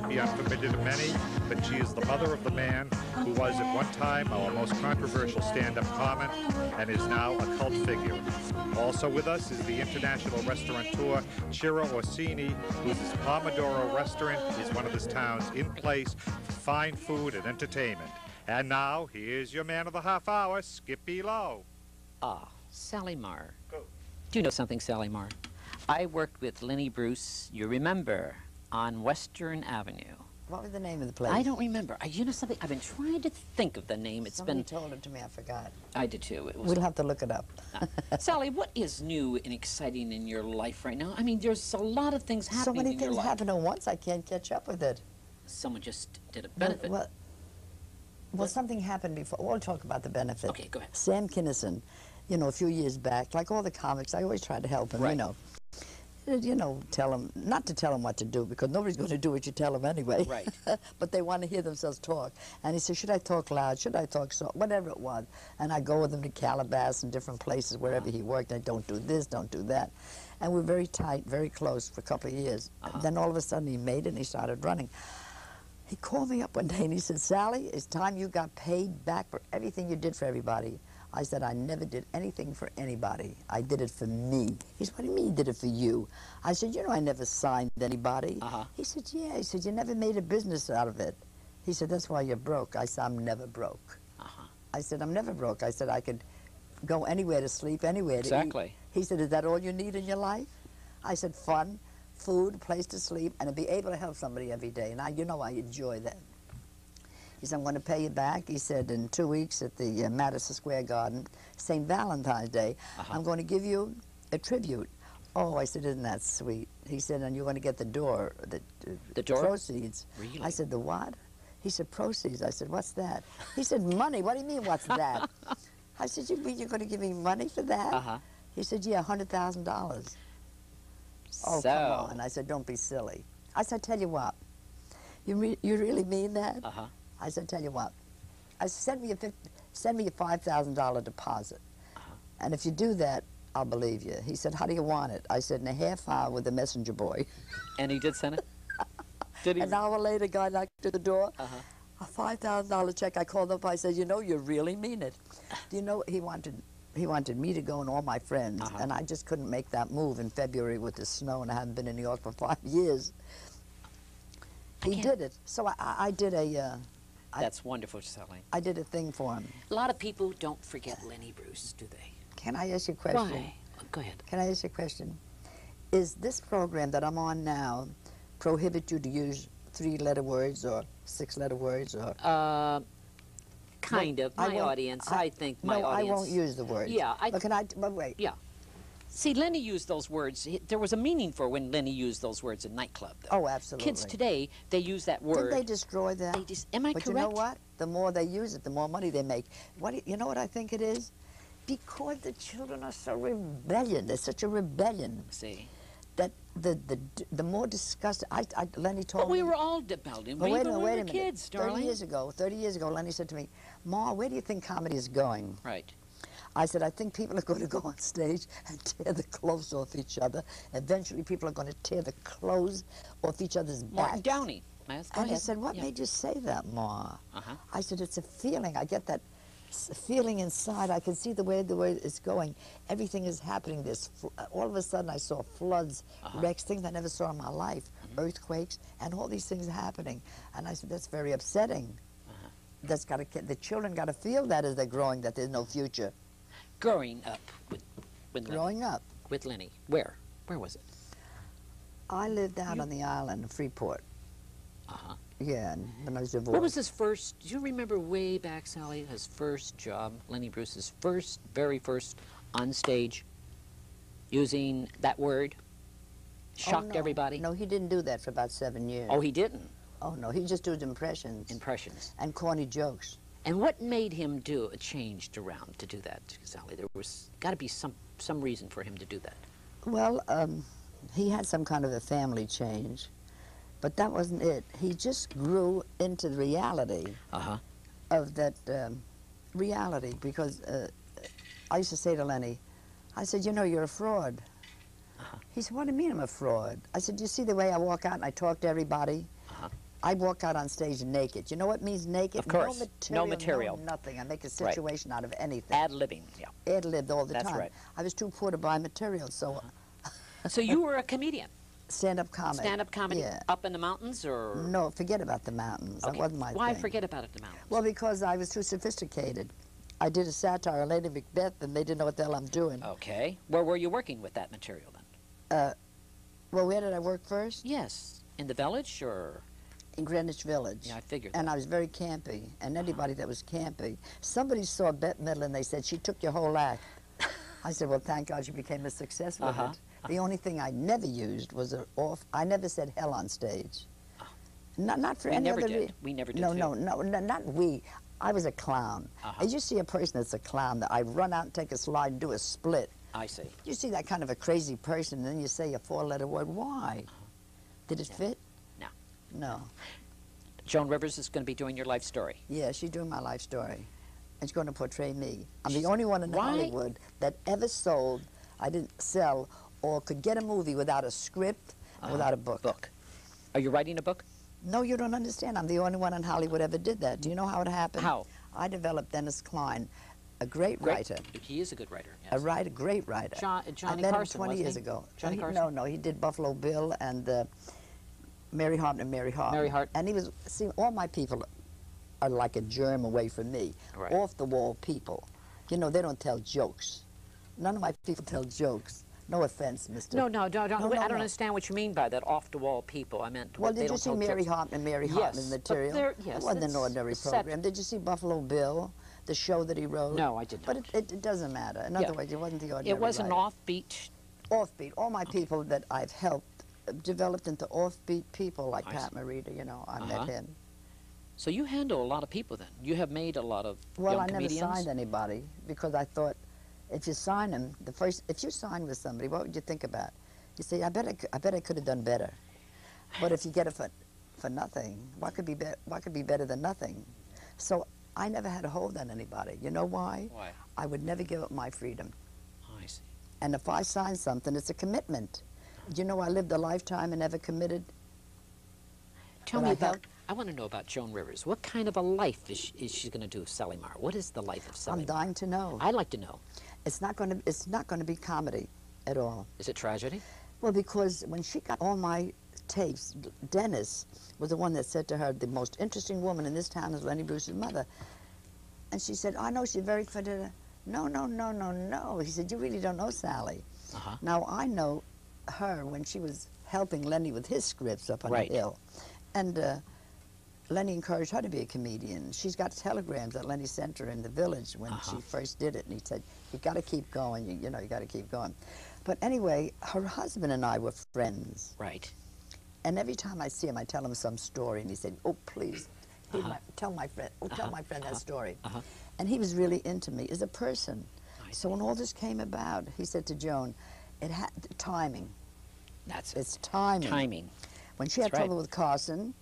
Might be unfamiliar to many, but she is the mother of the man who was at one time our most controversial stand-up comic and is now a cult figure. Also with us is the international restaurateur Ciro Orsini, whose Pomodoro restaurant is one of this town's in place for fine food and entertainment. And now, here's your man of the half hour, Skippy Lowe. Ah, Sally Marr. Go. Do you know something, Sally Marr? I worked with Lenny Bruce, you remember, on Western Avenue. What was the name of the place? I don't remember. I, you know something? I've been trying to think of the name. It's Somebody been. told it to me. I forgot. I did too. It was. We'll have to look it up. Ah. Sally, what is new and exciting in your life right now? I mean, there's a lot of things happening so many things happen at once. I can't catch up with it. Someone just did a Well- benefit. Well, well, something happened before. We'll talk about the benefit. Okay, go ahead. Sam Kinison, you know, a few years back, like all the comics, I always try to help him, you know. Uh, You know, tell him, not to tell him what to do, because nobody's going to do what you tell them anyway. Right. but they want to hear themselves talk. And he said, should I talk loud? Should I talk soft? Whatever it was. And I go with him to Calabasas and different places, wherever he worked. I don't do this, don't do that. And we're very tight, very close for a couple of years. Then all of a sudden he made it and he started running. He called me up one day and he said, Sally, it's time you got paid back for everything you did for everybody. I said, I never did anything for anybody. I did it for me. He said, what do you mean you did it for you? I said, you know, I never signed anybody. Uh-huh. He said, yeah. He said, you never made a business out of it. He said, that's why you're broke. I said, I'm never broke. Uh-huh. I said, I'm never broke. I said, I could go anywhere to sleep, anywhere to eat. Exactly. He said, is that all you need in your life? I said, fun, food, place to sleep, and to be able to help somebody every day. And I, you know, I enjoy that. He said, I'm going to pay you back. He said, in two weeks at the uh, Madison Square Garden, St. Valentine's Day, Uh-huh. I'm going to give you a tribute. Oh, I said, isn't that sweet? He said, and you're going to get the door, the, uh, The door? proceeds. Really? I said, the what? He said, proceeds. I said, what's that? He said, money. What do you mean, what's that? I said, you mean you're going to give me money for that? Uh-huh. He said, yeah, $100,000. Oh, so, come on. I said, don't be silly. I said, tell you what, you, re- you really mean that? Uh-huh. I said, tell you what, I said, send me a, 50, send me a $5,000 deposit. Uh-huh. And if you do that, I'll believe you. He said, how do you want it? I said, in a half hour with a messenger boy. And he did send it? did he? An hour later, guy knocked at the door. Uh-huh. A five thousand dollar check. I called up. I said, "You know, you really mean it." Do you know he wanted? He wanted me to go and all my friends, Uh-huh. and I just couldn't make that move in February with the snow, and I haven't been in New York for five years. He did it. So I, I, I did a, uh, I- That's wonderful, Sally. I did a thing for him. A lot of people don't forget Lenny Bruce, do they? Can I ask you a question? Why? Go ahead. Can I ask you a question? Is this program that I'm on now prohibit you to use three-letter words or six-letter words or? Uh, kind of. My won't- audience, I, think my no, audience. I won't use the words. Yeah, I- But can I? But wait. Yeah. See, Lenny used those words. There was a meaning for when Lenny used those words in nightclub. Though. Oh, absolutely. Kids today, they use that word. Did they destroy that? They just- am I but correct? you know what? The more they use it, the more money they make. What do you, you know what I think it is? Because the children are so rebellion. They're such a rebellion See. that the the the more disgusted. I, I Lenny told But we me. were all rebelling. But we wait when wait were a minute. kids, Thirty darling. years ago, thirty years ago, Lenny said to me, "Ma, where do you think comedy is going?" Right. I said, "I think people are going to go on stage and tear the clothes off each other. Eventually, people are going to tear the clothes off each other's Martin backs." Downey. And he said, what Yeah. made you say that, Ma? Uh-huh. I said, it's a feeling. I get that feeling inside. I can see the way the way it's going. Everything is happening. This all of a sudden, I saw floods, Uh-huh. wrecks, things I never saw in my life, Mm-hmm. earthquakes, and all these things happening. And I said, that's very upsetting. Uh-huh. That's got to. The children got to feel that as they're growing, that there's no future. Growing up with, with Lenny. Growing up, With Lenny. Where? Where was it? I lived out on the island of Freeport. Uh-huh. Yeah, and when I was divorced. What was his first? Do you remember way back, Sally? His first job, Lenny Bruce's first, very first on stage, using that word, Oh, shocked no. everybody. No, he didn't do that for about seven years. Oh, he didn't. Oh, no, he just did impressions Impressions. and corny jokes. And what made him do a changed around to do that, Sally? There was got to be some some reason for him to do that. Well, um, he had some kind of a family change, but that wasn't it. He just grew into the reality Uh huh. of that um, reality because uh, I used to say to Lenny, I said, you know, you're a fraud. Uh-huh. He said, what do you mean I'm a fraud? I said, you see the way I walk out and I talk to everybody? I walk out on stage naked. You know what means naked? Of course. No No material. material. nothing. I make a Right. situation out of anything. Ad libbing. Yeah. Ad libbed all the That's time. right. I was too poor to buy material, so mm-hmm. uh, So you were a comedian, stand-up comedy. stand-up comedy, Yeah. up in the mountains, or No, forget about the mountains. That Okay. wasn't my Why thing. forget about it, the mountains? Well, because I was too sophisticated. I did a satire on Lady Macbeth, and they didn't know what the hell I'm doing. Okay. Where were you working with that material then? Uh, well, where did I work first? Yes, in the village, or In Greenwich Village. yeah, I figured. And that. I was very campy, and anybody that was campy, somebody saw Bette Midler and they said, she took your whole act. I said, well, thank God you became a success with Uh-huh. it. The only thing I never used was a off, I never said hell on stage. Not, not for we any never other did. reason. We never did. No, no, no, no, not we. I was a clown. Uh-huh. As you see a person that's a clown, that I run out and take a slide and do a split. I see. You see that kind of a crazy person, and then you say a four-letter word. Why? Did it fit? No. Joan Rivers is going to be doing your life story. Yeah, she's doing my life story. And she's going to portray me. I'm She's- the only one in Why? Hollywood that ever sold, I didn't sell, or could get a movie without a script Uh-huh. without a book. Book. Are you writing a book? No, you don't understand. I'm the only one in Hollywood ever did that. Do you know how it happened? How? I developed Dennis Klein, a great, Great. writer. He is a good writer. A writer, great writer. John- I met Carson, him 20 years he? ago. Johnny He- Carson? No, no, he did Buffalo Bill and uh, Mary Hart and Mary Hart. Mary Hart. And he was, see, all my people are like a germ away from me. Right. Off the wall people. You know, they don't tell jokes. None of my people tell jokes. No offense, Mr. No, no, no, no, No, I don't no. understand what you mean by that off-the-wall people. I meant Well, what, they did you see Mary. Hartman, Mary Yes, Hartman but material? there- yes, it wasn't an ordinary set- program. Did you see Buffalo Bill, the show that he wrote? No, I did But not. it, it, it doesn't matter. In Yeah. other words, it wasn't the ordinary It was an offbeat. offbeat. All my oh. people that I've helped developed into offbeat people like I Pat see. Morita, you know, I Uh-huh. met him. So you handle a lot of people then. You have made a lot of Well, young I never comedians. signed anybody because I thought if you sign them, the first, if you sign with somebody, what would you think about? You say, I bet I, I bet I could have done better. But if you get it for, for nothing, what could be, be what could be better than nothing? So I never had a hold on anybody. You know why? Why? I would never give up my freedom. I see. And if I sign something, it's a commitment. You know, I lived a lifetime and never committed. Tell me I about. I want to know about Joan Rivers. What kind of a life is she, is she going to do, Sally Marr? What is the life of Sally I'm dying to know. I'd like to know. It's not going to. It's not going to be comedy at all. Is it tragedy? Well, because when she got all my tapes, Dennis was the one that said to her, "The most interesting woman in this town is Lenny Bruce's mother," and she said, "I know she's very funny." No, no, no, no, no. He said, "You really don't know Sally." Uh-huh. Now I know her when she was helping Lenny with his scripts up on Right. the hill, and. Uh, Lenny encouraged her to be a comedian. She's got telegrams that Lenny sent her in the village when Uh-huh. she first did it, and he said, "You got to keep going. You, you know, you got to keep going." But anyway, her husband and I were friends, Right. and every time I see him, I tell him some story, and he said, "Oh, please, hear my, tell my friend, oh, tell my friend that story." uh-huh. And he was really into me as a person. I So when all this came about, he said to Joan, "It had timing. That's. It's timing." Timing. When she had right. trouble with Carson,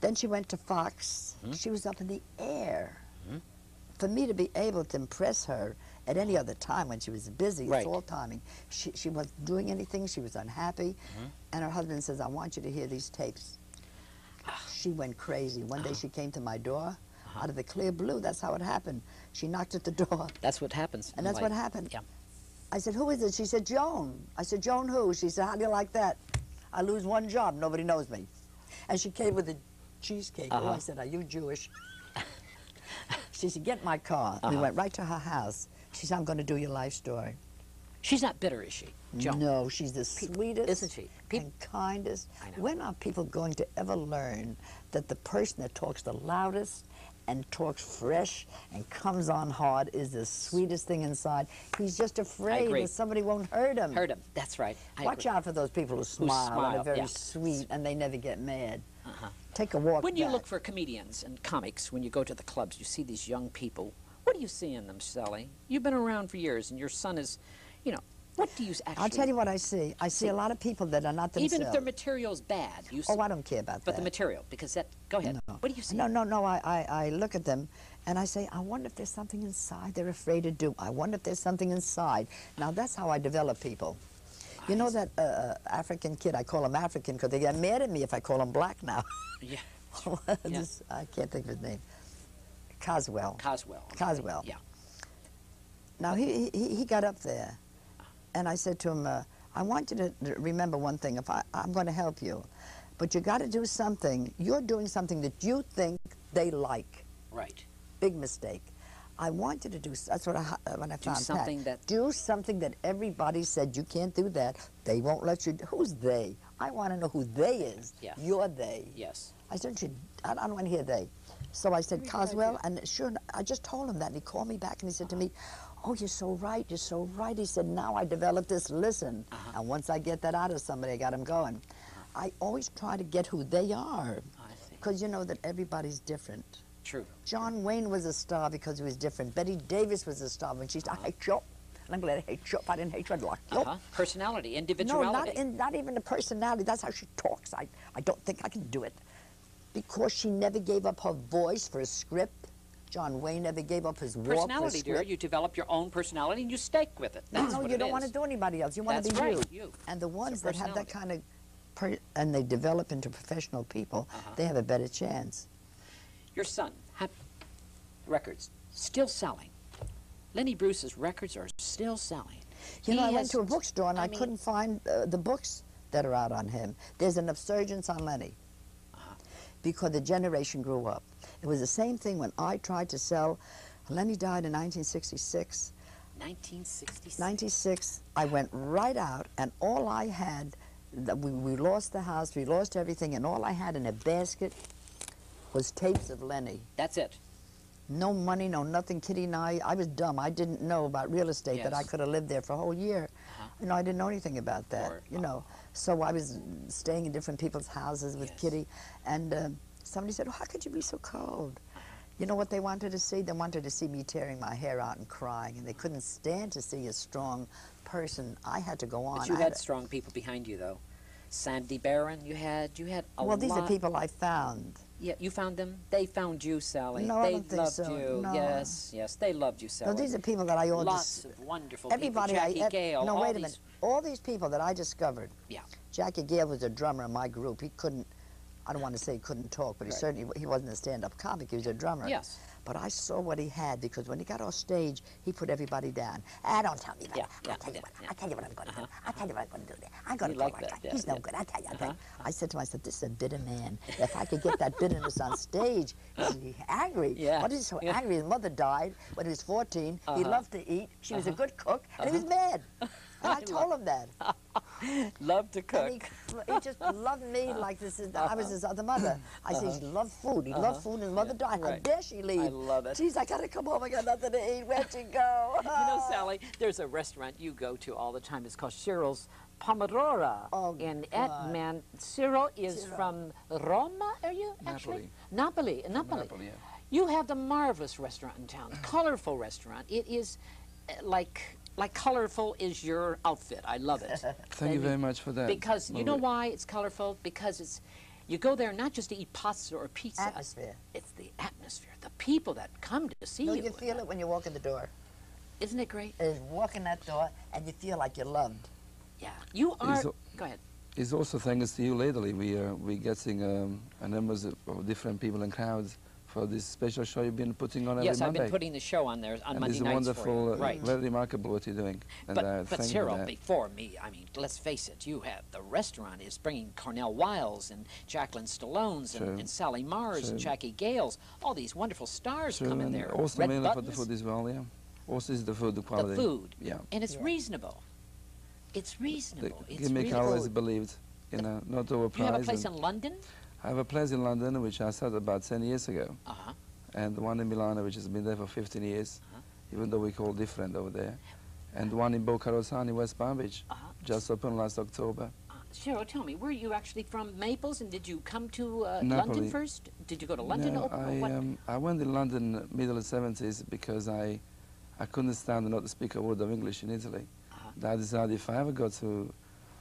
then she went to Fox. Mhm. She was up in the air. Mhm. For me to be able to impress her at any other time when she was busy, Right. it's all timing. She, she wasn't doing anything. She was unhappy. Mm-hmm. And her husband says, I want you to hear these tapes. She went crazy. One Uh-huh. day she came to my door out of the clear blue. That's how it happened. She knocked at the door. That's what happens. And that's what happened. Yeah. I said, who is it? She said, Joan. I said, Joan who? She said, how do you like that? I lose one job, nobody knows me. And she came with a cheesecake. Oh, Uh-huh. I said, are you Jewish? she said, get my car. We Uh-huh. went right to her house. She said, I'm going to do your life story. She's not bitter, is she, Joan? No, she's the sweetest isn't she? And kindest. I know. When are people going to ever learn that the person that talks the loudest and talks fresh and comes on hard is the sweetest thing inside? He's just afraid that somebody won't hurt him. Hurt him. That's right. I Watch agree. out for those people who smile, and smile, are very yeah. sweet and they never get mad. Uh-huh. Take a walk When you back. look for comedians and comics, when you go to the clubs, you see these young people. What do you see in them, Sally? You've been around for years, and your son is, you know, what do you actually? I'll tell you what I see. I see a lot of people that are not themselves. Even if their material's bad, you. Oh, I don't care about but that. But the material, because that. Go ahead. No. What do you see? No, no, no. I, I, I look at them and I say, I wonder if there's something inside they're afraid to do. I wonder if there's something inside. Now, that's how I develop people. You know that uh, African kid, I call him African because they get mad at me if I call him black now. Yeah. This- I can't think of his name. Coswell. Coswell. Coswell. Yeah. Now, he, he, he got up there, and I said to him, uh, I want you to to remember one thing. If I, I'm going to help you, but you got to do something. You're doing something that you think they like. Right. Big mistake. I want you to do. That's what I uh, when I Do found Pat. something that- do something that everybody said you can't do that. They won't let you. do. Who's they? I want to know who they is. Yeah. You're they. Yes. I said, you, I, I don't want to hear they. So I said, Coswell, and sure, I just told him that, and he called me back and he said to me, Oh, you're so right, you're so right. He said, Now I developed this listen. Uh-huh. And once I get that out of somebody, I got him going. I always try to get who they are, because you know that everybody's different. True. John Wayne was a star because he was different. Bette Davis was a star when she said, I hate you. And I'm glad I hate you. If I didn't hate you, I'd lock you. Uh-huh. Personality, No, individuality. not, in, not even the personality. That's how she talks. I, I don't think I can do it. Because she never gave up her voice for a script. John Wayne never gave up his walk personality, dear. You develop your own personality and you stake with it. That's no, you don't is. want to do anybody else. You want That's to be right, you. you. And the ones that have that kind of, per- and they develop into professional people, Uh-huh. they have a better chance. Your son, records, still selling. Lenny Bruce's records are still selling. You know, I went to a bookstore and I, mean, couldn't find uh, the books that are out on him. There's an upsurgence on Lenny Uh-huh. because the generation grew up. It was the same thing when I tried to sell. Lenny died in 1966. 1966. 96, I went right out, and all I had, we, we lost the house, we lost everything, and all I had in a basket was tapes of Lenny. That's it. No money, no nothing. Kitty and I, I was dumb. I didn't know about real estate that I could have lived there for a whole year. Uh-huh. You know, I didn't know anything about that. Or- you know, so I was staying in different people's houses with Yes. Kitty, and um somebody said, oh, "How could you be so cold?" You know what they wanted to see? They wanted to see me tearing my hair out and crying, and they couldn't stand to see a strong person. I had to go on. But you I had strong people behind you, though. Sandy Baron, you had, you had a well, these are lot- people I found. Yeah, you found them. They found you, Sally. No, I they loved so. you. No. Yes, yes, they loved you, Sally. No, these are people that I all Lots dis- of wonderful Everybody, people. Jackie I, Gayle. no, wait a minute. All these people that I discovered. Yeah. Jackie Gayle was a drummer in my group. He couldn't. I don't want to say he couldn't talk, but he certainly he wasn't a stand-up comic. He was a drummer. Yes. But I saw what he had because when he got off stage, he put everybody down. Ah, don't tell me that. Yeah, I'll yeah, tell you yeah, what. yeah. I'll tell you what I'm going to Uh-huh, do. I'll tell you what I'm going to do. There. I'm going to like tell that, yeah, He's no good. I'll tell you. I'll tell you. Uh-huh, I said to myself, this is a bitter man. If I could get that bitterness on stage, he'd be angry. Yeah, What is he so angry? His mother died when he was 14. He Uh-huh. loved to eat. She was a Uh-huh. good cook, and he was mad. And I told him that. Love to cook. And he, he just loved me like this is. I was his other mother. I said he loved food. He loved food, and his mother died. How Uh-huh. Right. dare she leave? I love it. Jeez, I gotta come home. I got nothing to eat. Where'd she go? You know, Sally, there's a restaurant you go to all the time. It's called Ciro's Pomodoro Oh, in God. Etman. Cyril is Cyril. from Roma, are you actually? Napoli. Napoli. Napoli, yeah. You have the marvelous restaurant in town, colorful restaurant. It is uh, like like colorful is your outfit. I love it. Thank you very much for that. Because you know why it's colorful? Because it's you go there not just to eat pasta or pizza. Atmosphere. It's the atmosphere, the people that come to see No, you. you feel it when you walk in the door. Isn't it great? Is walking that door and you feel like you're loved. Yeah. You are. Is- Go ahead. It's also thanks to you lately. We are we getting um, a numbers of of different people and crowds for this special show you've been putting on every Yes, I've been putting the show on there on and Monday nights wonderful, for you. uh, right. very remarkable what you're doing. And but uh, but thank you Cyril, that. before me, I mean, let's face it. You have the restaurant is bringing Cornell Wiles and Jacqueline Stallones and, and Sally Marrs and Jackie Gayles. All these wonderful stars Sure, come in there. Also Red mainly for the food as well, yeah. Also is the food, the quality. the food, Yeah. and it's Yeah. reasonable. It's The reasonable. It's gimmick I reasonable. always believed, you know, not overpriced. Do you have a place in London? I have a place in London which I started about 10 years ago, Uh-huh. and one in Milan which has been there for 15 years, Uh-huh. even though we call different over there, and one in Boca Raton in West Palm Beach, Uh-huh. just opened last October. Uh, Ciro, tell me, were you actually from Naples, and did you come to uh, London first? Did you go to London? No, to I, um, I went in London middle of the 70s because I, I couldn't stand not to speak a word of English in Italy. Uh-huh. I decided if I ever go to,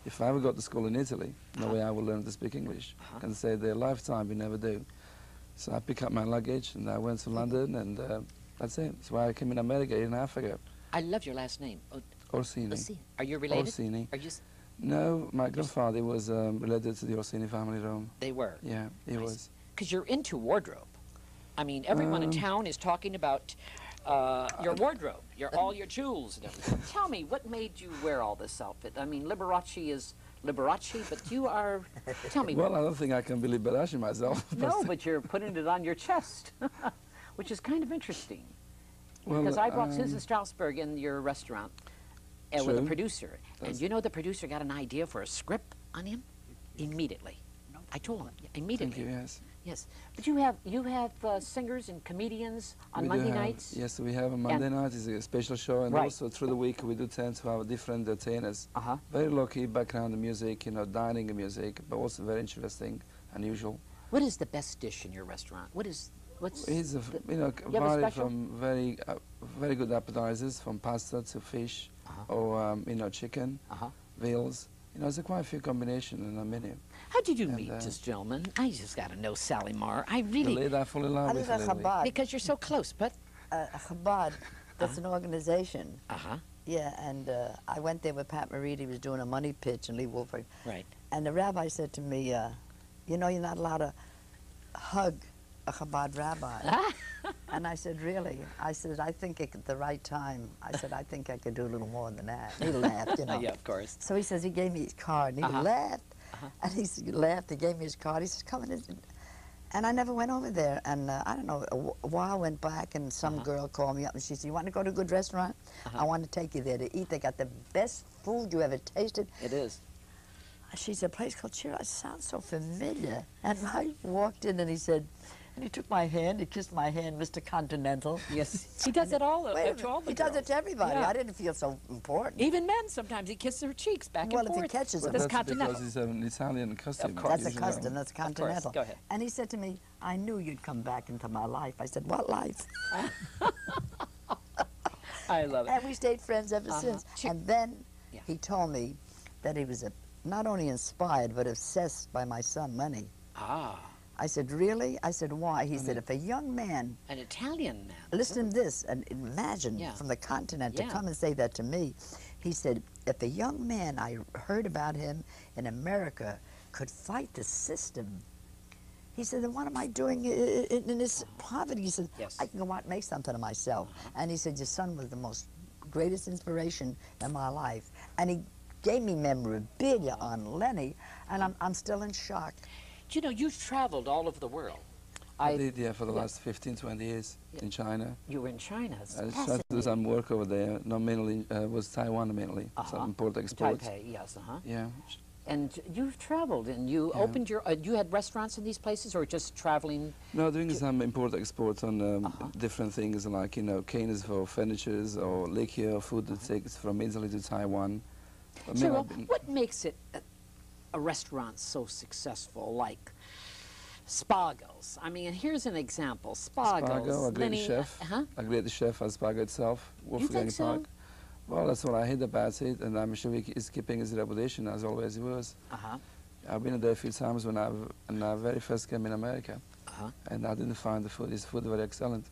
if I ever got to school in Italy, no way I will learn to speak English. Uh-huh. And say their lifetime we never do. So I picked up my luggage and I went to London and uh, that's it. That's why I came in America a year and a half ago. I love your last name. Oh, Orsini. see. Are you related? Orsini. Are you? s- No, my grandfather was um, related to the Orsini family Rome. They were. Yeah, he I was. Because you're into wardrobe. I mean, everyone in Um, town is talking about uh, your wardrobe, your all your jewels and everything. Tell me, what made you wear all this outfit? I mean, Liberace is Liberace, but you are. Tell me. Well, I don't think I can believe Barashi myself. no, but you're putting it on your chest, which is kind of interesting. Well, Because I brought um, Susan Strasberg in your restaurant uh, with a True. producer, and you know the producer got an idea for a script on him immediately. I told him immediately. Thank you, yes. Yes, but you have you have uh, singers and comedians on We Monday have- nights. Yes, we have a Monday night is a special show, and Right. also through the week we do tend to have different entertainers. Uh huh. Very low-key background music, you know, dining music, but also very interesting, unusual. What is the best dish in your restaurant? What is what's It's a, you know, you vary from very, uh, very good appetizers, from pasta to fish, Uh-huh. or um, you know, chicken, Uh-huh. veals. You know, there's quite a few combinations in the menu. How did you and, meet uh, this gentleman? I just got to know Sally Marr. I really lady I fall in love I with. live. Chabad. because you're so close. But Uh, Chabad, that's an organization. uh huh. Yeah, and uh, I went there with Pat Morita. He was doing a money pitch, and Lee Wolford. Right. And the rabbi said to me, uh, "You know, you're not allowed to hug a Chabad rabbi." and I said, "Really?" I said, "I think at the right time." I said, "I think I could do a little more than that." He laughed, you know. yeah, of course. So he says he gave me his card, and he Uh-huh. laughed, Uh-huh. and he laughed. He gave me his card. He says, "Come in." and- I never went over there. And uh, I don't know. A, wh- a while went back, and some Uh-huh. girl called me up, and she said, "You want to go to a good restaurant? Uh-huh. I want to take you there to eat. They got the best food you ever tasted." It is. She said, "A place called Cheer." I sounds so familiar. And I walked in, and he said, and he took my hand. He kissed my hand, Mr. Continental. Yes. He does it all uh, Wait a to all the he does it to everybody. Yeah. I didn't feel so important. Even men sometimes he kisses their cheeks back Well, and if he forth. catches with them. this That's continental. because it's an Italian custom. course. That's a custom. That's course. continental. Go ahead. And he said to me, "I knew you'd come back into my life." I said, "What life?" I love it. And we stayed friends ever Uh-huh. since. Che- And then Yeah. he told me that he was a, not only inspired but obsessed by my son Lenny. Ah, I said, "Really?" I said, "Why?" He mm-hmm. said, "If a young man an Italian man. Listen to this, and imagine Yeah. from the continent Yeah. to come and say that to me. He said, if a young man I heard about him in America could fight the system, he said, then what am I doing i- i- in, in this oh. poverty? He said, Yes. I can go out and make something of myself. Uh-huh. And he said, your son was the most greatest inspiration in my life. And he gave me memorabilia oh. on Lenny, and I'm, I'm still in shock. You know, you've traveled all over the world. I I, did, yeah, for the yeah. last 15, 20 years Yeah. in China. you were in China. It's I tried to do some work over there. Not mainly, uh, was Taiwan mainly. Uh-huh. Some import export. Taipei, yes, uh-huh. Yeah. And you've traveled, and you Yeah. opened your. Uh, you had restaurants in these places, or just traveling? No, doing some import export on um, Uh-huh. different things like, you know, canes for furnitures or liquor, food that takes from Italy to Taiwan. I mean, Cyril, I've been- what makes it a, restaurant so successful, like Spago's? I mean, here's an example. Spago's. Spago, a great Lenny- chef. Uh-huh. A great chef as Spago itself, Wolfgang so? Puck. Well, that's what I hate about it, and I'm sure he is keeping his reputation as always he was. Uh-huh. I've been there a few times when I when I very first came in America, Uh-huh. and I didn't find the food, his food very excellent.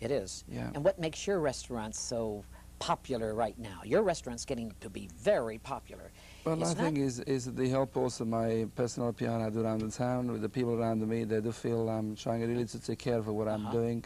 It is. Yeah. And what makes your restaurant so popular right now? Your restaurant's getting to be very popular. Well, It's I think is is they help also my personal PR I do around the town with the people around me. They do feel I'm trying really to take care of what I'm Uh-huh. doing,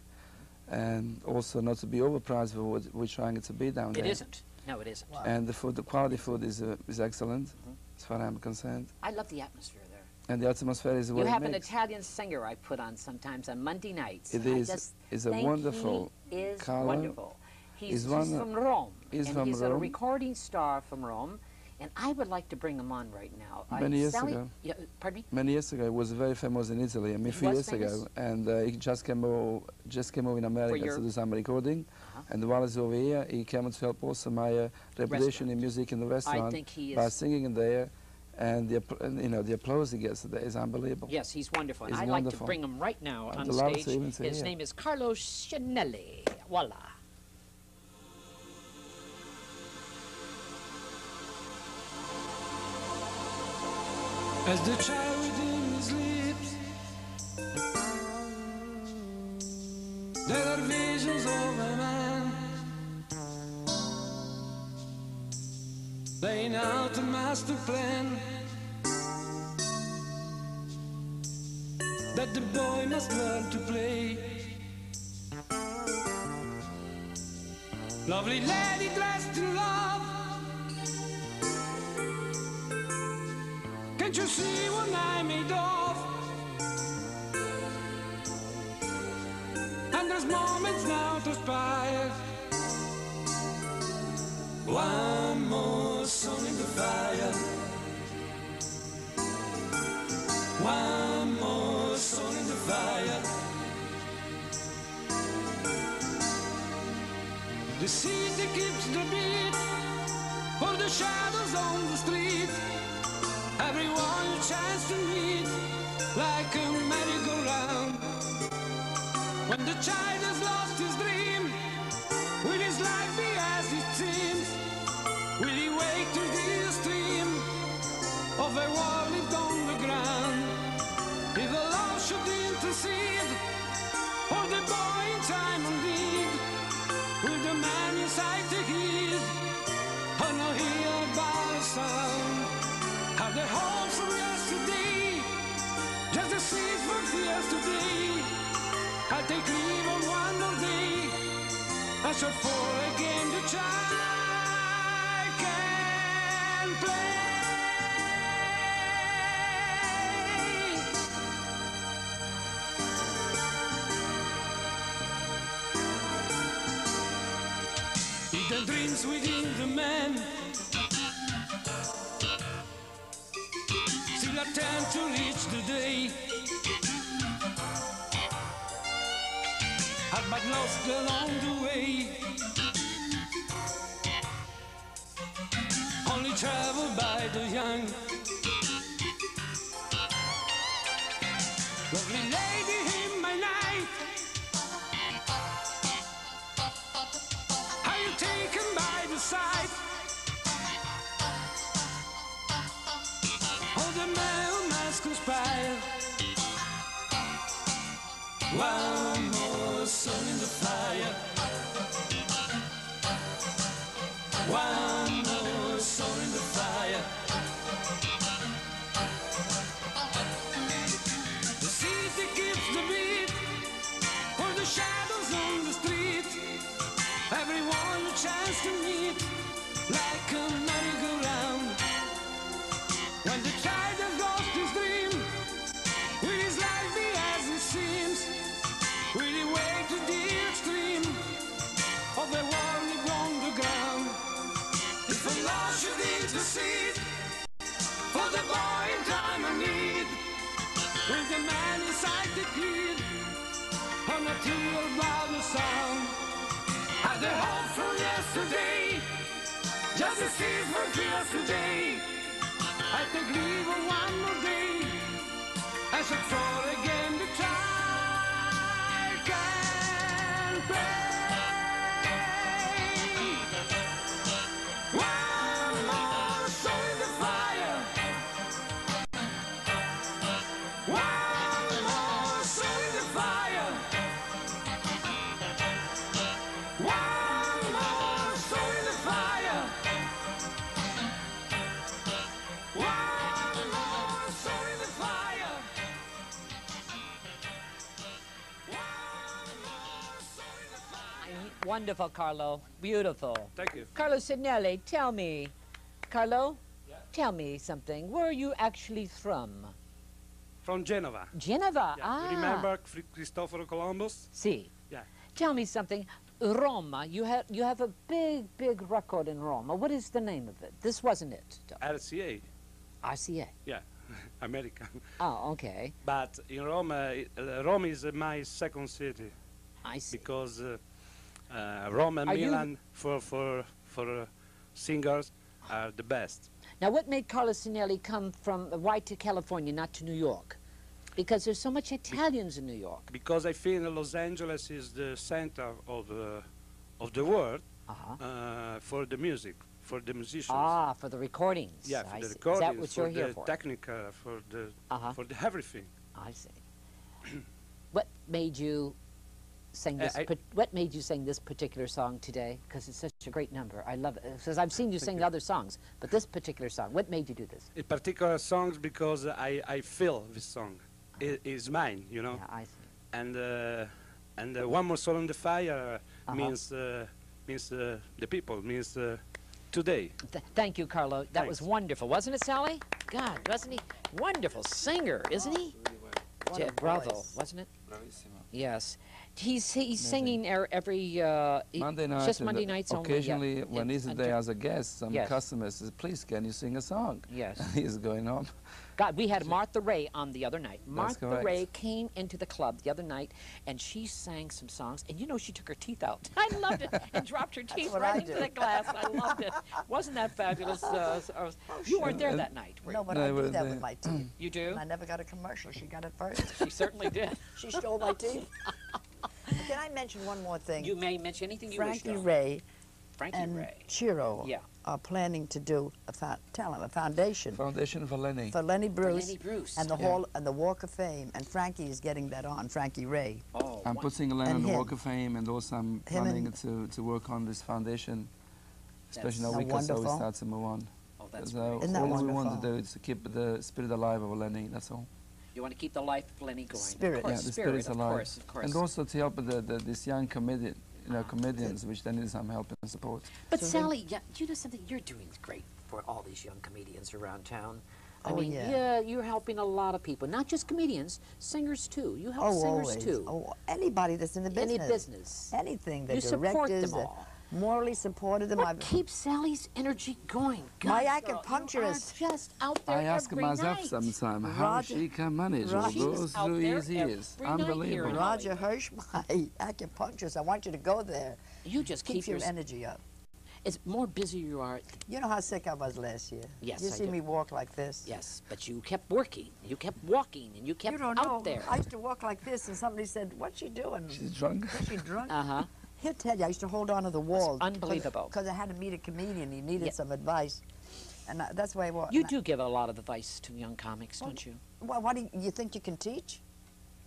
and also not to be overpriced for what we're trying to be down It there. isn't. No, it isn't. And the food, the quality food is uh, is excellent, Mm-hmm. as far as I'm concerned. I love the atmosphere there. And the atmosphere is what You it have an. Italian singer I put on sometimes on Monday nights. It I is- is a think wonderful He is color. wonderful. He's, He's he's one- from Rome. he's and from he's a recording star from Rome. And I would like to bring him on right now. I- Many years Sally, ago. Yeah, pardon me? Many years ago, he was very famous in Italy. I mean, a few years ago, and uh, he just came over, just came over in America to do some recording. Uh-huh. And while he's over here, he came to help also my uh, reputation in music in the restaurant think he by singing in there, and the and, you know the applause he gets there is unbelievable. Yes, he's wonderful. He's I'd like to bring him right now I'd on stage. His hear. name is Carlos Chanelli. Voila. As the child within his lips There are visions of a man Laying out a master plan That the boy must learn to play. Lovely lady dressed in love Can't you see what I'm made of? And there's moments now to aspire. One more sun in the fire. One more sun in the fire. The city keeps the beat for the shadows on the street. Everyone you chance to meet, like a merry-go-round. When the child take leave on one day. I shall fall again to child along the way. Only traveled by the young. Lovely lady in my night Are you taken by the sight? Of the who must conspire. One One should intercede For the boy in time of need. With the man inside the kid On a tear blood the sound Had the hope from yesterday. Just the seeds from yesterday. I take leave of one more day I should fall again the child can play Wonderful, Carlo. Beautiful. Thank you. Carlo Signelli, tell me, Carlo, tell me something. Where are you actually from? from Genova. Geneva. Yeah. Ah. You remember Cri- Cristoforo Columbus? See. Yeah. Tell me something. Roma, you have you have a big, big record in Roma. What is the name of it? This wasn't it. RCA. RCA. Yeah, American. Oh, okay. But in Rome, uh, Rome is uh, my second city I see. because uh, Rome and Are Milan for for for uh, singers are the best. Now, what made Carlo Sinelli come from why to California, not to New York? Because there's so much Italians in New York. Because I feel Los Angeles is the center of uh, of the world Uh-huh. uh, for the music, for the musicians. Ah, for the recordings. yeah, for I the see. recordings, Is that what for you're here the for? technica, for the Uh-huh. for the everything. I see. what made you sing Uh, this? I- pat- what made you sing this particular song today? Because it's such a great number. I love it. Because I've seen you sing other songs, but this particular song. What made you do this? In particular songs because I, I feel this song. It is mine, you know. Yeah, I see. And uh, and uh, one more soul on the fire Uh-huh. means uh, means uh, the people means uh, today. Th- thank you, Carlo. That was wonderful, wasn't it, Sally? God, wasn't he? Wonderful singer, isn't he? What Yeah, a bravo, voice. wasn't it? Bravissimo. Yes. He's he's singing er- every uh, Monday night. just Monday the- nights only. Occasionally, yeah. when Yeah, he's there as a guest, some Yes. customer says, "Please, can you sing a song?" Yes. And he's going on. God, we had Martha Raye on the other night. Martha correct. Ray came into the club the other night, and she sang some songs. And you know, she took her teeth out. I loved it, and dropped her teeth right I into do. the glass. I loved it. Wasn't that fabulous? Uh, s- uh, you weren't there that night, were you? No, but No, I it do that the- with my teeth. You do? And I never got a commercial. She got it first. She certainly did. She stole my teeth. Can I mention one more thing? You may mention anything you wish. Frankie though. Ray Frankie and Ray. Ciro Yeah. are planning to do a tell him a foundation Foundation for Lenny. for Lenny Bruce, Lenny Bruce. and the Yeah. Hall and the Walk of Fame. And Frankie is getting that on. Frankie Ray. Oh, I'm putting Lenny on the him. Walk of Fame, and also I'm Him planning to, to work on this foundation, especially in a That's week or so we wonderful. start to move on. oh, that's so great. Isn't that all we want to do is to keep the spirit alive of Lenny. That's all. You want to keep the life of Lenny going. Spirit. Of course, yeah, the spirit, spirit's of alive. course, of course. And also to help the, the this young comedian, you know, Ah, comedians, which they need some help and support. But So Sally, yeah, you know something? You're doing great for all these young comedians around town. I Oh, mean, yeah. you're helping a lot of people, not just comedians, singers too. You help Oh, singers always. too. Oh, anybody that's in the business. Any business. Anything. The You support directors, them the all. Morally supported them. What I've- keeps Sally's energy going? My God, girl, acupuncturist. You are just out there I ask every myself night. sometimes how Roger- she can manage all Roger- those She's out there years. every night here Unbelievable. in Roger Hirsch, my acupuncturist. I want you to go there. You just keep Keeps your your. energy up. It's more busy you are. You know how sick I was last year? Yes, You I see do. me walk like this? Yes, but you kept working. You kept walking, and you kept You don't out know. there. I used to walk like this, and somebody said, "What's she doing? She's drunk. Is she drunk?" Uh huh. He'll tell you. I used to hold on to the wall. unbelievable. Because I had to meet a comedian. He needed Yeah. some advice, and I, that's why I walk. You and I- do give a lot of advice to young comics, don't you? Well, what do you, you think you can teach?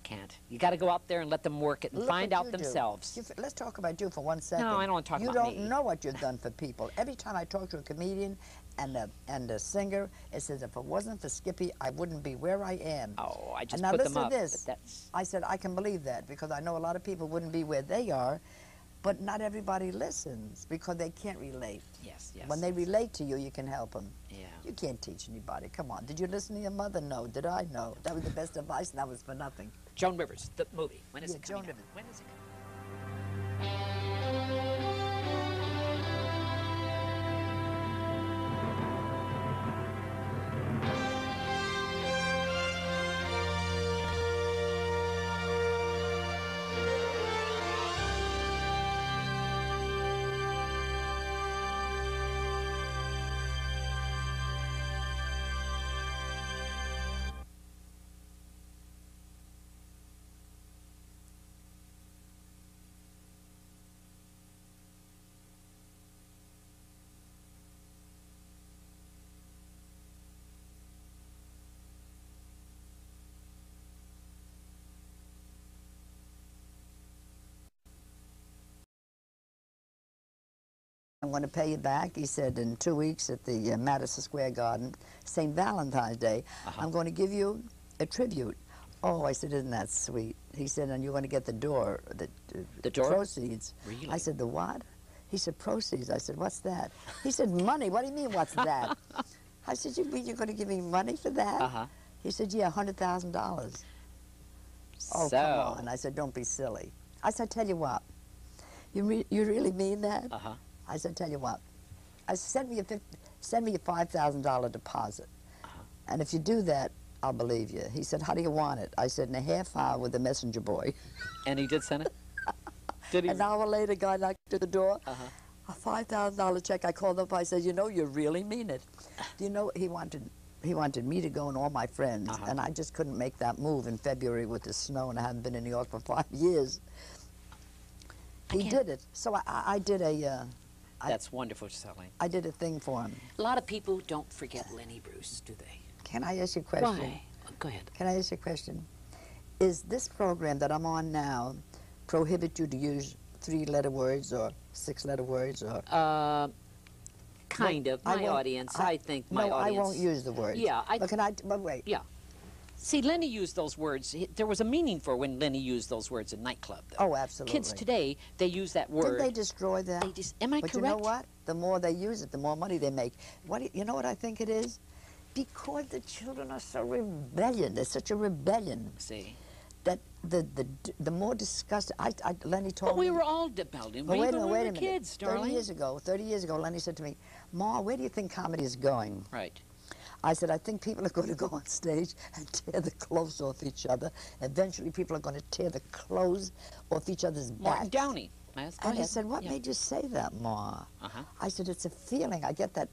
Can't. You got to go out there and let them work it and Look find out themselves. You let's talk about you for one second. No, I don't wanna talk about You don't me. know what you've done for people. Every time I talk to a comedian and a, and a singer, it says, if it wasn't for Skippy, I wouldn't be where I am. Oh, I just and now put listen them up. to this. I said, I can believe that because I know a lot of people wouldn't be where they are, but not everybody listens because they can't relate. yes, yes. When they relate to you, you can help them. yeah. You can't teach anybody. Come on. Did you listen to your mother? No. Did I? No. That was the best advice, and that was for nothing. Joan Rivers, the movie. When is Yeah, it coming? Joan out? Rivers. When is it coming? I'm going to pay you back. He said in two weeks at the uh, Madison Square Garden, St. Valentine's Day, Uh-huh. I'm going to give you a tribute. Oh, I said, isn't that sweet? He said, and you're going to get the door, the, uh, The door? proceeds. Really? I said, the what? He said, proceeds. I said, what's that? He said, money. What do you mean, what's that? I said, you mean you're going to give me money for that? Uh huh. He said, yeah, $100,000. Oh, so, come on. I said, don't be silly. I said, tell you what, you, re- you really mean that? Uh-huh. I said, tell you what, I said, send me a, 50, send me a $5,000 deposit. Uh-huh. And if you do that, I'll believe you. He said, how do you want it? I said, in a half hour with the messenger boy. And he did send it? did he? An hour later, guy knocked at the door. Uh-huh. A five thousand dollar check. I called up. I said, "You know, you really mean it." Do you know he wanted he wanted me to go and all my friends, Uh-huh. and I just couldn't make that move in February with the snow, and I haven't been in New York for five years. He did it. So I, I, did a uh, That's wonderful, Sally. I did a thing for him. A lot of people don't forget Lenny Bruce, do they? Can I ask you a question? Why? Oh, Go ahead. Can I ask you a question? Is this program that I'm on now prohibit you to use three-letter words or six-letter words or? Uh, kind of. My won't- audience, I- I, think my no, audience. I won't use the words. Yeah, I- But can I? But wait. Yeah. See, Lenny used those words. There was a meaning for when Lenny used those words in nightclub. Though. Oh, absolutely. Kids today, they use that word. Didn't they destroy that? They just- am I but you know what? The more they use it, the more money they make. What you, know what I think it is? Because the children are so rebellion. There's such a rebellion See, that the the the more disgusted. I, I Lenny told but we me. were all rebelling. But we wait a minute, wait a were minute. kids, Thirty years ago, thirty years ago, Lenny said to me, "Ma, where do you think comedy is going?" Right. I said, I think people are going to go on stage and tear the clothes off each other. Eventually, people are going to tear the clothes off each other's. Morton Downey. Go And he ahead. said, What Yeah. made you say that, Ma? Uh-huh. I said, It's a feeling. I get that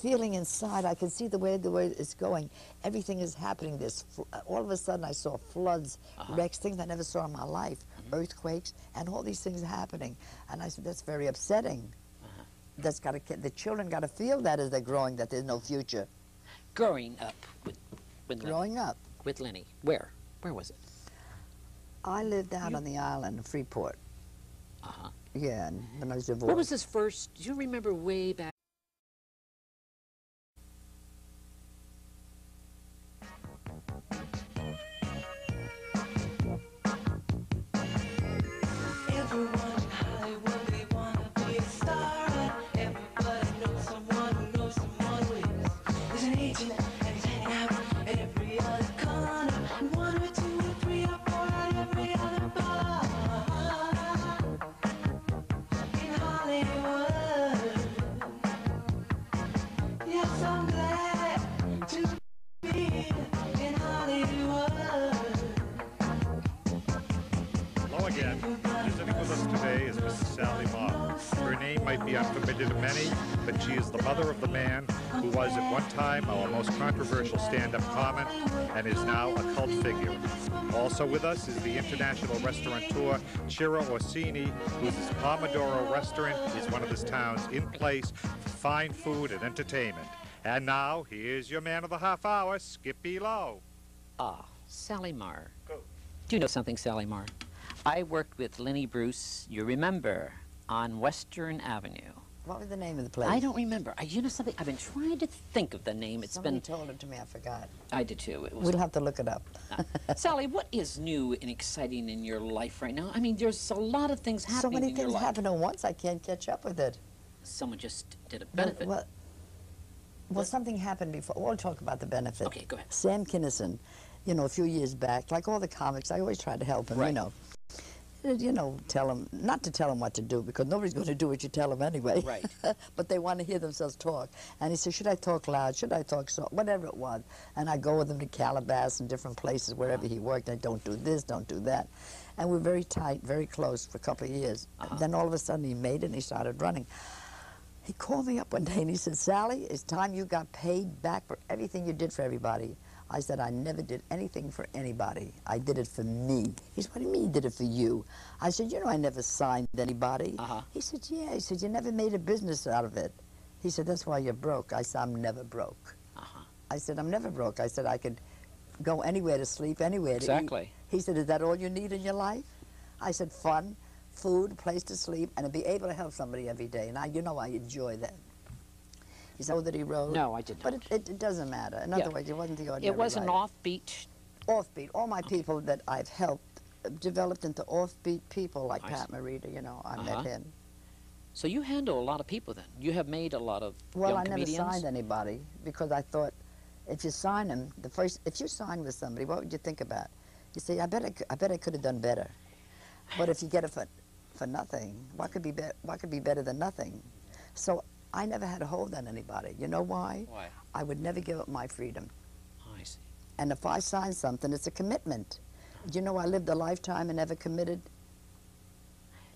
feeling inside. I can see the way the way it's going. Everything is happening. This all of a sudden, I saw floods, Uh-huh. wrecks, things I never saw in my life, Mm-hmm. earthquakes, and all these things happening. And I said, That's very upsetting. Uh-huh. That's got to. The children got to feel that as they're growing, that there's no future. Growing up with, with Lenny. Growing up, With Lenny. Where? Where was it? I lived out on the island, of Freeport. Uh-huh. Yeah, and when I was divorced. What was his first? Do you remember way back? To many, but she is the mother of the man who was at one time our most controversial stand-up comic and is now a cult figure. Also with us is the international restaurateur Ciro Orsini, whose Pomodoro restaurant is one of this town's in place for fine food and entertainment. And now, here's your man of the half hour, Skippy Lowe. Ah, Sally Marr. Go. Do you know something, Sally Marr? I worked with Lenny Bruce, you remember, on Western Avenue. What was the name of the place? I don't remember. I, you know something? I've been trying to think of the name. It's Somebody been. told it to me. I forgot. I did too. It was. We'll have to look it up. Sally, what is new and exciting in your life right now? I mean, there's a lot of things happening so many things happen at once. I can't catch up with it. Someone just did a Well- benefit. Well, well, something happened before. We'll talk about the benefit. Okay, go ahead. Sam Kinison, you know, a few years back, like all the comics, I always try to help him. You know, Uh, you know, tell him not to tell him what to do because nobody's going to do what you tell them anyway. Right. but they want to hear themselves talk. And he said, "Should I talk loud? Should I talk soft? Whatever it was." And I go with him to Calabasas and different places wherever he worked. I don't do this, don't do that. And we're very tight, very close for a couple of years. Uh-huh. Then all of a sudden he made it and he started running. He called me up one day and he said, Sally, it's time you got paid back for everything you did for everybody. I said, I never did anything for anybody. I did it for me. He said, What do you mean you did it for you? I said, You know, I never signed anybody. Uh-huh. He said, Yeah. He said, You never made a business out of it. He said, That's why you're broke. I said, I'm never broke. Uh-huh. I said, I'm never broke. I said, I could go anywhere to sleep, anywhere to eat. Exactly. He said, Is that all you need in your life? I said, Fun, food, place to sleep, and to be able to help somebody every day. And I, you know, I enjoy that. Said, Oh, that he wrote? No, I did But not. it, it, it doesn't matter. In Yeah. other words, it wasn't the ordinary It was an writer. offbeat. offbeat. All my people that I've helped uh, developed into offbeat people like I Pat see. Morita, you know, I Uh-huh. met him. So you handle a lot of people then. You have made a lot of Well, young I never comedians. signed anybody because I thought If you sign them, the first, if you sign with somebody, what would you think about? You say, I bet I, I bet I could have done better. But if you get it for, for nothing, what could be, be what could be better than nothing? So I never had a hold on anybody. You know why? Why? I would never give up my freedom. Oh, I see. And if I sign something, it's a commitment. You know, I lived a lifetime and never committed.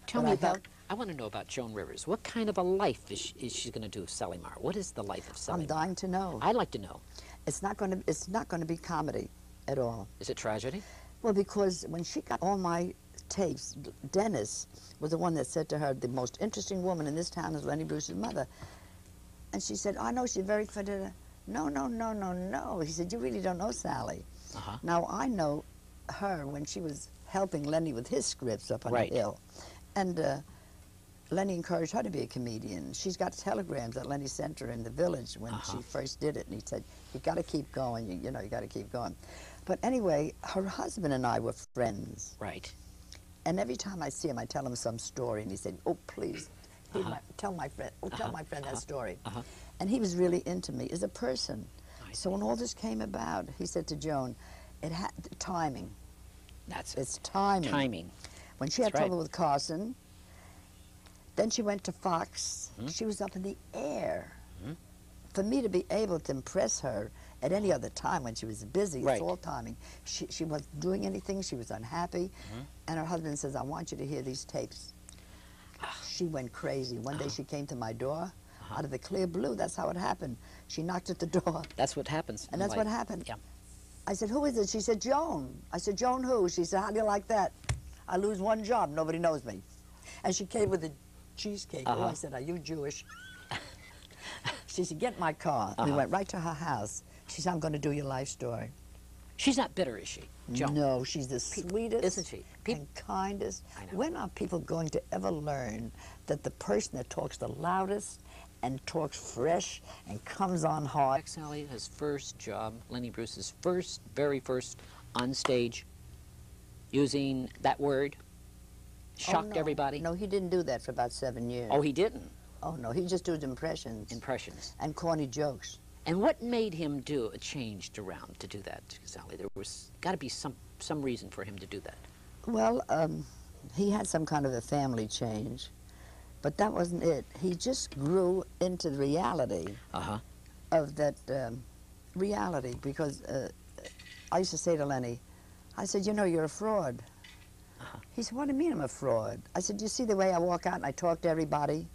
Tell me I about. I want to know about Joan Rivers. What kind of a life is she, is she going to do, Sally Marr? What is the life of Sally? I'm dying to know. I'd like to know. It's not going to. It's not going to be comedy at all. Is it tragedy? Well, because when she got all my tapes, Dennis was the one that said to her, "The most interesting woman in this town is Lenny Bruce's mother," and she said, "I know she's very funny." No, no, no, no, no. He said, "You really don't know Sally." Uh-huh. Now I know her when she was helping Lenny with his scripts up on Right. the hill, and. Uh, Lenny encouraged her to be a comedian. She's got telegrams that Lenny sent her in the village when Uh-huh. she first did it, and he said, "You got to keep going. You, you know, you got to keep going." But anyway, her husband and I were friends, Right. And every time I see him, I tell him some story, and he said, "Oh, please, hear my, tell my friend, oh, tell my friend that story." uh-huh. And he was really into me as a person. I So when all this came about, he said to Joan, "It had timing. That's It's timing." timing. When she had That's right. trouble with Carson, then she went to Fox. Hmm? She was up in the air. For me to be able to impress her at any other time when she was busy, Right. it's all timing. She, she wasn't doing anything. She was unhappy. Hmm? And her husband says, I want you to hear these tapes. She went crazy. One Uh-huh. day she came to my door out of the clear blue. That's how it happened. She knocked at the door. That's what happens. And that's what happened. Yeah. I said, Who is it? She said, Joan. I said, Joan who? She said, How do you like that? I lose one job, nobody knows me. And she came with a cheesecake. Oh, Uh-huh. I said, Are you Jewish? she said, Get my car. We Uh-huh. went right to her house. She said, I'm going to do your life story. She's not bitter, is she? Joan. No, she's the sweetest isn't she? Peop- and kindest. I know. When are people going to ever learn that the person that talks the loudest and talks fresh and comes on hard Jack Sally, his first job, Lenny Bruce's first, very first on stage, using that word, oh, shocked Oh, no. everybody. No, he didn't do that for about seven years. Oh, he didn't. Oh, no, he just did impressions Impressions. and corny jokes. And what made him do a changed around to do that, Sally? There was got to be some some reason for him to do that. Well, um, he had some kind of a family change, but that wasn't it. He just grew into the reality Uh huh. of that um, reality because uh, I used to say to Lenny, I said, you know, you're a fraud. Uh-huh. He said, what do you mean I'm a fraud? I said, you see the way I walk out and I talk to everybody?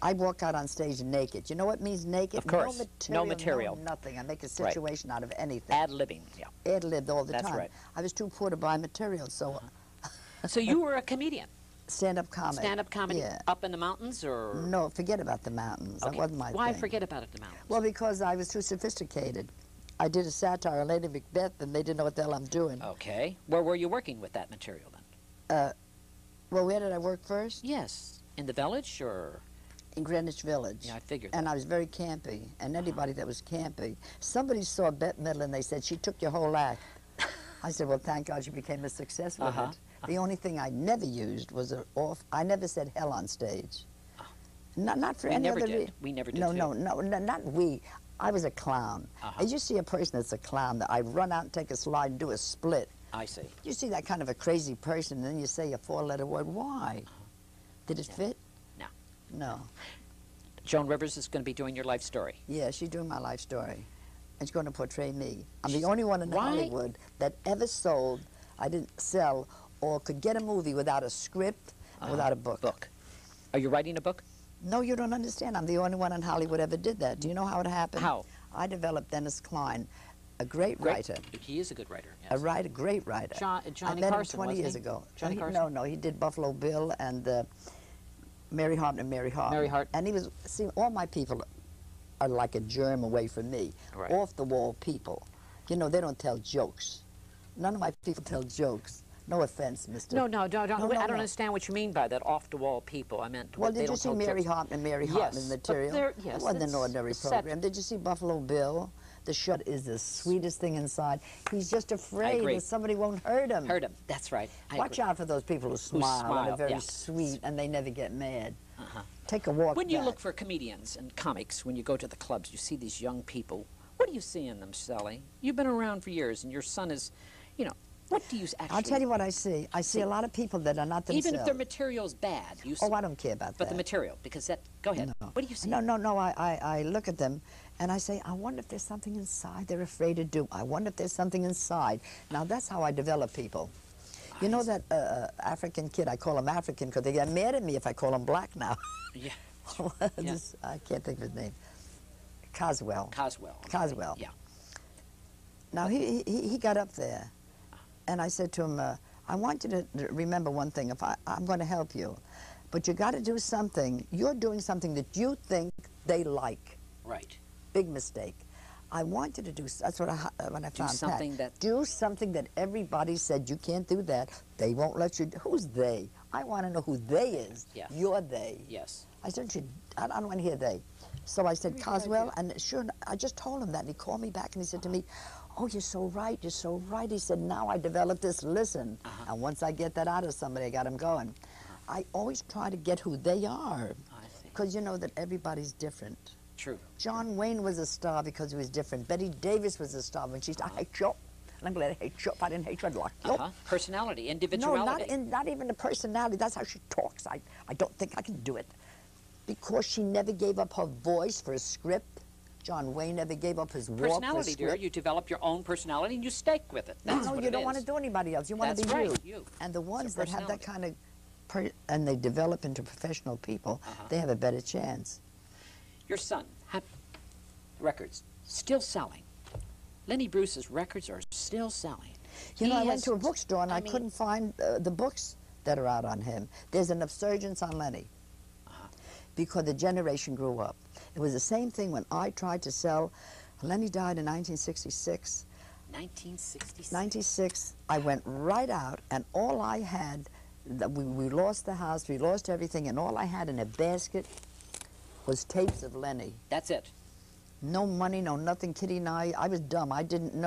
I walk out on stage naked. You know what means naked? Of course. No No material. material. nothing. I make a Right. situation out of anything. Ad libbing. Yeah. Ad libbed all the That's time. right. I was too poor to buy material, so mm-hmm. uh, So you were a comedian, stand-up comedy. stand-up comedy, Yeah. up in the mountains, or No, forget about the mountains. That Okay. wasn't my Why thing. forget about it, the mountains? Well, because I was too sophisticated. I did a satire on Lady Macbeth, and they didn't know what the hell I'm doing. Okay. Where were you working with that material then? Uh, well, where did I work first? Yes. In the village, or In Greenwich Village. yeah, I figured. And I was very campy, and anybody that was campy. Somebody saw Bette Midler, and they said, she took your whole act. I said, well, thank God you became a success with Uh-huh. it. The only thing I never used was an off, I never said hell on stage. Not, not for We any never other did. We never did, No, no, no, no, not we. I was a clown. Uh-huh. As you see a person that's a clown, that I run out and take a slide and do a split. I see. You see that kind of a crazy person, and then you say a four-letter word. Why? Did it fit? No. Joan Rivers is going to be doing your life story. Yeah, she's doing my life story. And she's going to portray me. I'm the only one in Why? Hollywood that ever sold, I didn't sell, or could get a movie without a script, and without a book. Book. Are you writing a book? No, you don't understand. I'm the only one in Hollywood ever did that. Do you know how it happened? How? I developed Dennis Klein, a great, Great. writer. He is a good writer. A writer, great writer. John- I Johnny met Carson, him 20 years he? ago. Johnny He- Carson? No, no, he did Buffalo Bill and uh, Mary Hart and Mary Hart. Mary Hart. And he was, see, all my people are like a germ away from me. Right. Off the wall people. You know, they don't tell jokes. None of my people tell jokes. No offense, Mr. No, no, no, don't, No, no, I don't no. understand what you mean by that off-the-wall people. I meant Well, did you don't see Mary jokes. Hartman and Mary Yes, Hartman material? yes, it wasn't an ordinary set- program. Did you see Buffalo Bill? The shut is the sweetest thing inside. He's just afraid that somebody won't hurt him. Hurt him. That's right. I Watch agree. out for those people who smile, and smile, are very yeah. sweet and they never get mad. Uh-huh. Take a walk When you back. look for comedians and comics, when you go to the clubs, you see these young people. What What do you see in them, Sally? You've been around for years, and your son is, you know, what do you actually? I'll tell you what I see. I see a lot of people that are not themselves. Even if their material's bad, you see. Oh, I don't care about But that. But the material, because that. Go ahead. No. What do you see? No, no, no. I, I, I look at them and I say, I wonder if there's something inside they're afraid to do. I wonder if there's something inside. Now, that's how I develop people. You know that uh, African kid, I call him African because they get mad at me if I call him black now. Yeah. This- I can't think of his name. Coswell. Coswell. Coswell. Yeah. Now, he, he, he got up there, and I said to him, uh, I want you to to remember one thing. If I, I'm going to help you, but you got to do something. You're doing something that you think they like. Right. Big mistake. I want you to do. That's what I uh, when I Do found Pat. something that- Do something that everybody said you can't do that. They won't let you. do. Who's they? I want to know who they is. Yeah. You're they. Yes. I said, you, I I don't want to hear they. So I said, Coswell, and sure, I just told him that, and he called me back and he said to me, oh, you're so right, you're so right. He said, now I developed this, listen. Uh-huh. And once I get that out of somebody, I got him going. I always try to get who they are, because you know that everybody's different. True. John Wayne was a star because he was different. Bette Davis was a star when she said, I hate you. And I'm glad I hate you. If I didn't hate you, I'd lock you. Uh-huh. Personality, No, individuality. not, in, not even the personality. That's how she talks. I, I don't think I can do it. Because she never gave up her voice for a script. John Wayne never gave up his walk for a personality, dear. You develop your own personality and you stake with it. That's no, you don't want to do anybody else. You want to be right, you. you. And the ones that have that kind of, per- and they develop into professional people, Uh-huh. they have a better chance. Your son, ha- records, still selling. Lenny Bruce's records are still selling. You know, I went to a bookstore and I, mean, couldn't find uh, the books that are out on him. There's an upsurgence on Lenny Uh-huh. because the generation grew up. It was the same thing when I tried to sell. Lenny died in 1966. 1966. 96, I went right out, and all I had, we, we lost the house, we lost everything, and all I had in a basket was tapes of Lenny. That's it. No money, no nothing. Kitty and I, I was dumb. I didn't know.